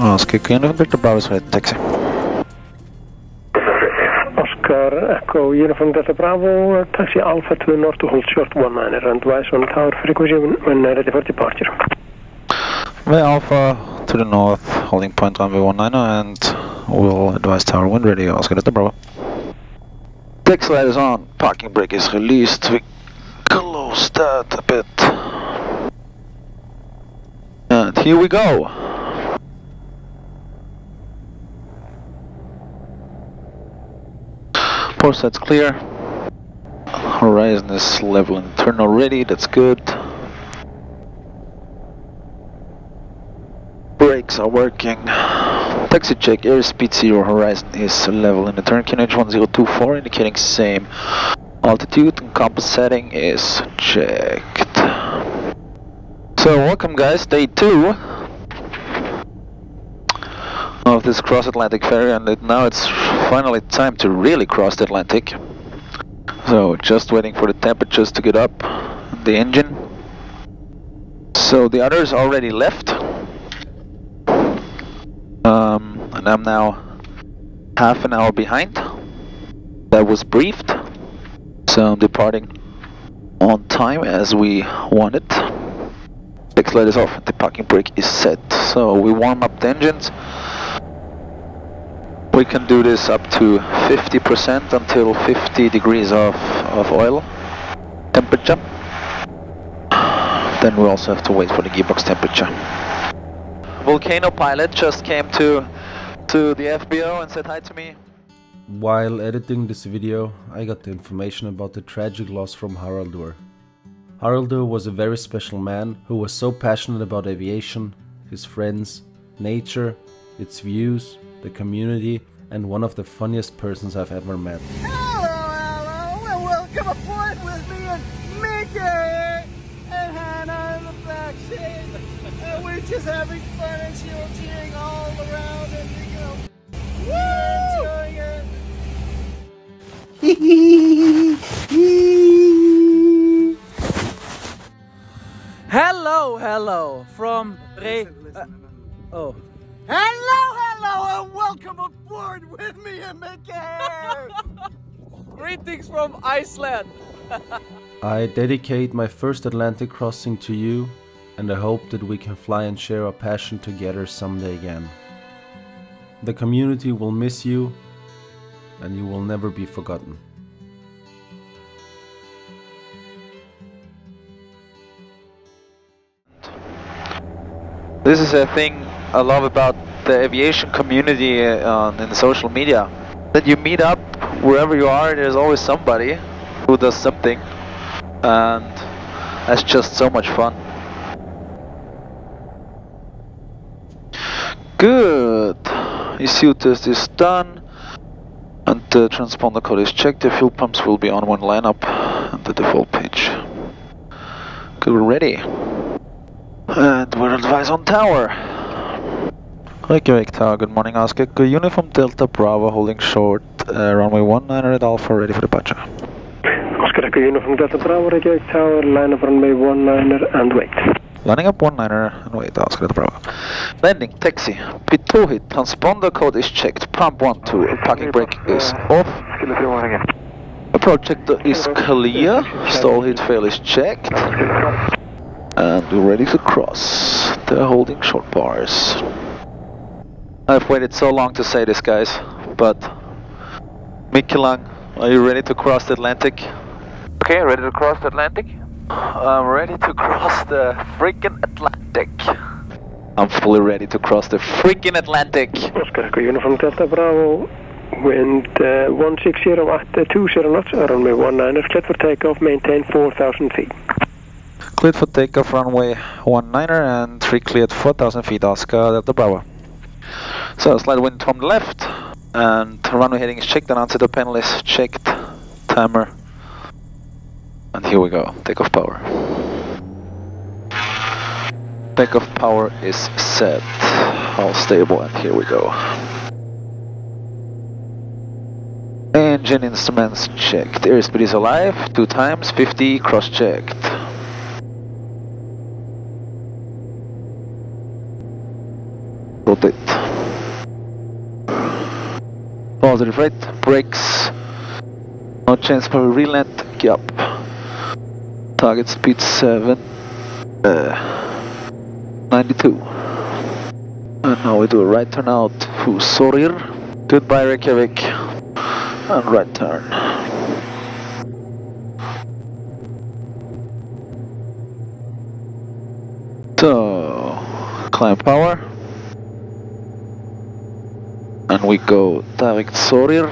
Oscar, can you Victor Bravo right, taxi. Oscar Echo Uniform Delta Bravo, taxi Alpha to the north to hold short 19 and advise on tower frequency when, uh, ready for departure. Way Alpha to the north, holding point runway 19 and we'll advise tower when ready, Oscar Delta Bravo. Taxi light is on, parking brake is released, we close that a bit. And here we go. Port side's clear. Horizon is level and turn already, that's good. Brakes are working. Taxi check, airspeed 0, horizon is level in the turn, QNH 1024 indicating same altitude and compass setting is checked. So welcome guys, day 2 of this cross-Atlantic ferry and it, now it's finally time to really cross the Atlantic. So just waiting for the temperatures to get up, the engine. So the others already left. Um, and I'm now half an hour behind. That was briefed. So I'm departing on time as we wanted. Light is off, the parking brake is set. So we warm up the engines. We can do this up to 50% until 50 degrees of, of oil temperature. Then we also have to wait for the gearbox temperature. Volcano pilot just came to to the FBO and said hi to me. While editing this video, I got the information about the tragic loss from Haraldur. Haraldur was a very special man who was so passionate about aviation, his friends, nature, its views, the community, and one of the funniest persons I've ever met. Hello, hello, and welcome aboard with me and Micke and Hannah in the back seat. And we're just having fun and she'll cheering all around and you know, we're enjoying it. Hello, hello from Re. uh, oh. With me and Micke. Greetings from Iceland. I dedicate my first Atlantic crossing to you, and I hope that we can fly and share our passion together someday again. The community will miss you, and you will never be forgotten. This is a thing I love about the aviation community uh, in social media. That you meet up wherever you are, there's always somebody who does something, and that's just so much fun. Good. ECU test is done, and the transponder code is checked. The fuel pumps will be on one lineup and the default page. Good, we're ready. And we're advised on tower. Reykjavik Tower, good morning Oscar. Good uniform Delta Bravo holding short, uh, runway 19 at Alpha ready for departure. Oscar Echo Uniform Delta Bravo, Reykjavik Tower, line up runway 19 and wait. Lining up 19 and wait, Oscar Delta Bravo. Landing, taxi, pitot heat, transponder code is checked, pump 1 2, parking brake is off. Approach checker is clear, stall hit fail is checked. And we're ready to cross. They're holding short bars. I've waited so long to say this, guys, but Micke Lang, are you ready to cross the Atlantic? Okay, ready to cross the Atlantic? I'm ready to cross the freaking Atlantic. I'm fully ready to cross the freaking Atlantic. Oscar Echo Uniform Delta Bravo, wind uh, 160 at uh, 20 knots, runway 19 cleared for takeoff, maintain 4,000 feet. Cleared for takeoff, runway 19 and 3 cleared 4,000 feet, Oscar Delta Bravo. So slight wind from the left, and runway heading is checked, and answer the panel is checked, timer, and here we go, takeoff power. Takeoff power is set, all stable, and here we go. Engine instruments checked, airspeed is alive, two times, 50, cross checked. Rotate. Positive right, brakes. No chance for relent, gap. Target speed 7. Uh, 92. And now we do a right turn out to Sorir. Goodbye Reykjavik. And right turn. So, climb power. And we go direct Sorir.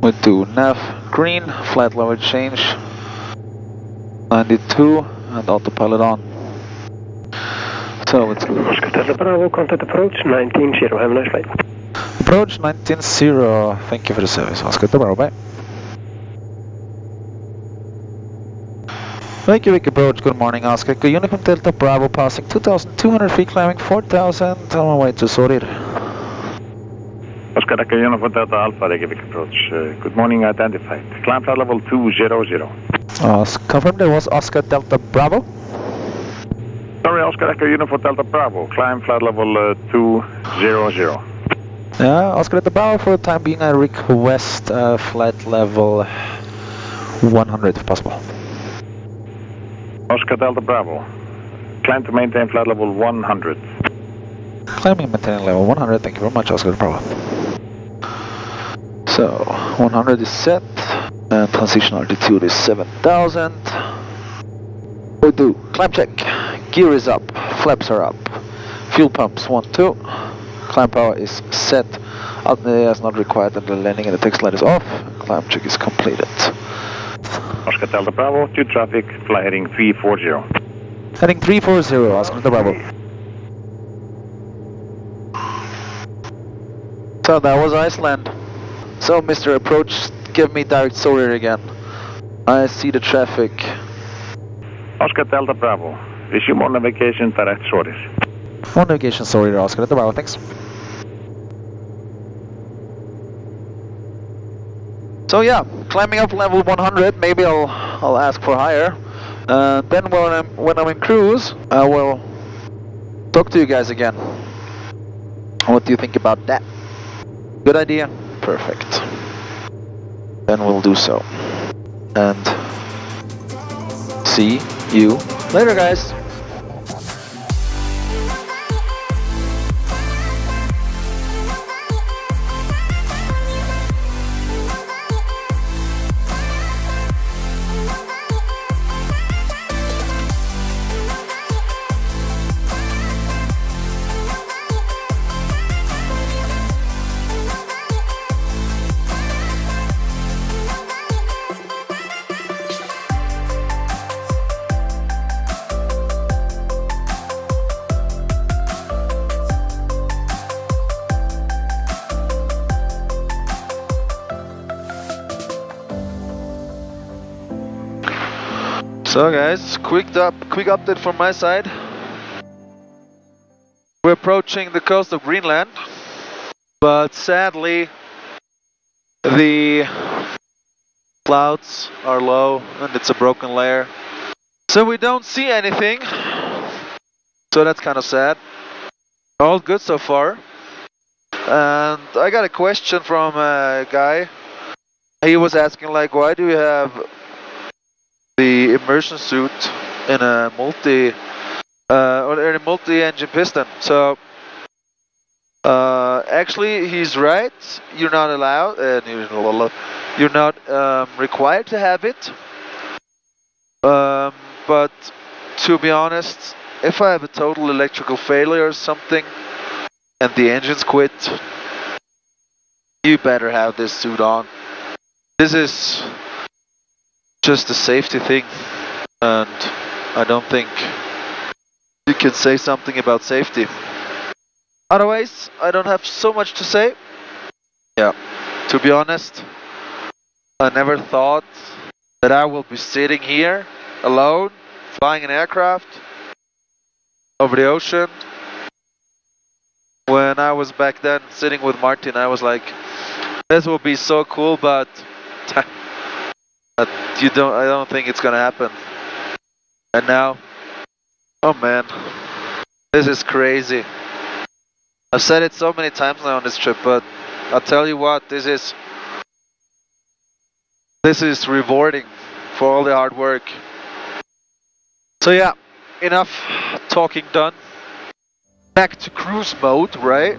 We do nav green, flight level change. 92 and autopilot on. So Delta Bravo, contact approach 19-0. Have a nice flight. Approach 19-0. Thank you for the service. Oscar Bravo, bye. Thank you, Vic Approach. Good morning, Oscar. Good Uniform Delta Bravo passing 2,200 feet, climbing 4,000 on my way to Sorir. Oscar Echo Uniform Delta Alpha Reykjavik approach. Uh, good morning, identified. Climb flight level 200. Uh, confirm there was Oscar Delta Bravo. Sorry, Oscar Echo Uniform Delta Bravo. Climb flight level uh, 200. Yeah, Oscar Delta Bravo for the time being. I request uh, flight level 100 if possible. Oscar Delta Bravo. Climb to maintain flight level 100. Climbing maintaining level 100. Thank you very much, Oscar Delta Bravo. So 100 is set, and transition altitude is 7,000. We do climb check. Gear is up, flaps are up, fuel pumps 1, 2. Climb power is set. Apnea is not required and the landing and the text light is off. Climb check is completed. Oscar Delta Bravo to traffic, fly heading 340. Heading 340, Oscar Delta Bravo. So that was Iceland. So Mr. Approach, give me direct Solar again. I see the traffic. Oscar Delta Bravo. Resume on navigation direct Soris. On navigation, sorry, Oscar Delta Bravo, thanks. So yeah, climbing up level 100, maybe I'll I'll ask for higher. Uh, then when I'm when I'm in cruise, I will talk to you guys again. What do you think about that? Good idea? Perfect. Then we'll do so. And see you later, guys. So guys, quick up, quick update from my side. We're approaching the coast of Greenland, but sadly the clouds are low and it's a broken layer. So we don't see anything. So that's kind of sad. All good so far. And I got a question from a guy. He was asking like, why do we have the immersion suit in a multi uh, or in a multi-engine piston. So uh, actually, he's right. You're not allowed, uh, you're not um, required to have it. Um, but to be honest, if I have a total electrical failure or something, and the engines quit, you better have this suit on. This is just a safety thing and I don't think you can say something about safety. Otherwise, I don't have so much to say. Yeah, to be honest, I never thought that I will be sitting here alone, flying an aircraft over the ocean. When I was back then sitting with Martin, I was like, this will be so cool, but But you don't. I don't think it's gonna happen. And now, oh man, this is crazy. I've said it so many times now on this trip, but I'll tell you what, this is this is rewarding for all the hard work. So yeah, enough talking done. Back to cruise mode, right?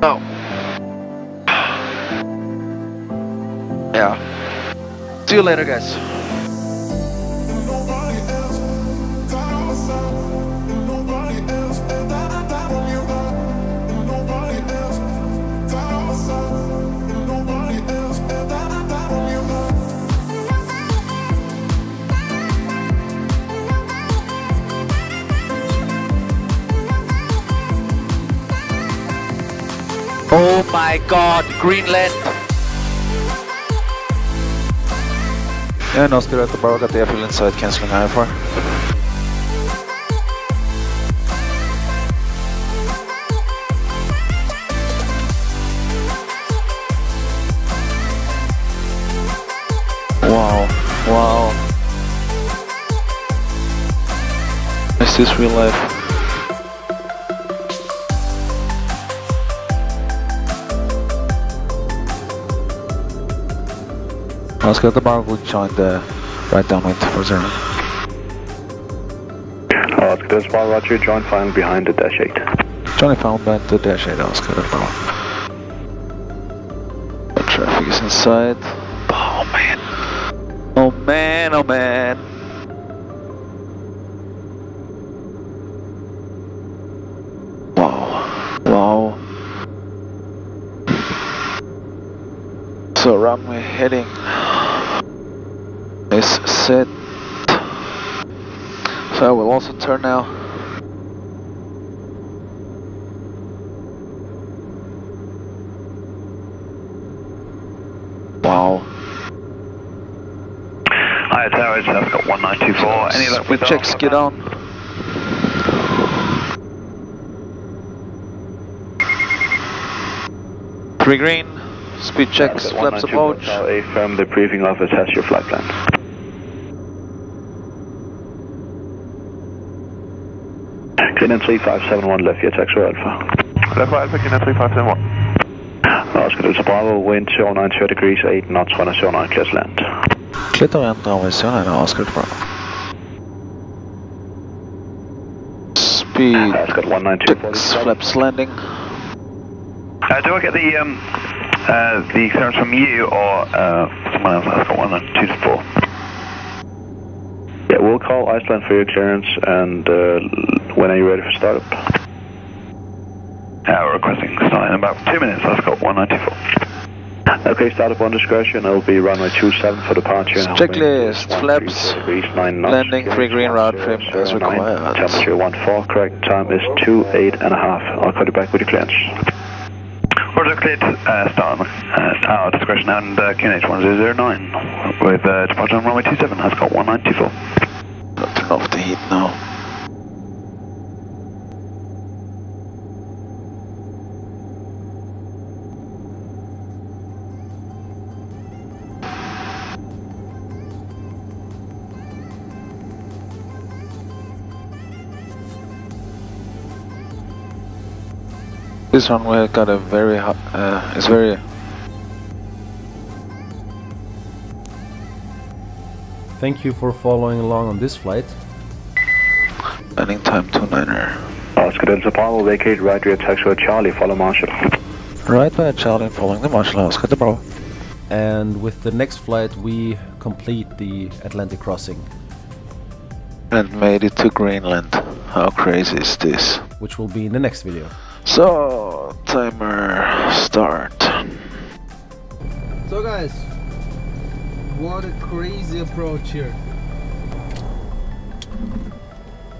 Oh. Yeah. See you later, guys. Oh my god, Greenland! En Oscar at the bar got the airfield inside, cancelling IFR. Wow, wow. Is this real life? Oscar at the bar will join the right downwind for zero. Oscar Delta Bravo, roger, join final behind the dash 8. Johnny found at the dash 8 Oscar the bar. The traffic is inside. Oh man. Oh man, oh man. Wow. Wow. So runway heading is set. So I will also turn now. Wow. Hi, Towers, I've got 1924. Any luck with checks, get on. Three green, speed checks, flaps approach. Affirm the briefing office has your flight plans. Greenland 3571 left your taxi Alpha. Left Alpha, Greenland 3571. Oscar Delta Bravo, wind 090 degrees, 8 knots, runner 09, clear to land. Clear to land, now is Oscar Oscar Bravo. Speed Oscar 192. checks, flaps landing. Uh, do I get the um, uh, the clearance from you or uh, someone else? I've got one on two to four. Yeah, we'll call Iceland for your clearance and uh, when are you ready for startup? Uh, we're requesting start in about two minutes. I've got 194. Okay, startup on discretion. It'll be runway 27 for departure. Checklist, flaps, landing, free green route trim as required. Temperature 14, correct time is 2, 8 and a half. I'll call you back with your clearance. Order cleared, uh, start on uh, our discretion and uh, QNH 1009 with uh, departure on runway 27 has got 194. Turn off the heat now. This runway got a very hot, uh, it's very Thank you for following along on this flight. landing time 29er. Oscar Delta Bravo, vacate right rear taxi Charlie, follow Marshall. Right by Charlie following the Marshall House, got the bro. And with the next flight, we complete the Atlantic crossing, And made it to Greenland. How crazy is this? which will be in the next video. So, timer start. So guys, what a crazy approach here.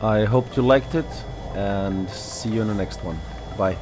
I hope you liked it and see you in the next one. Bye.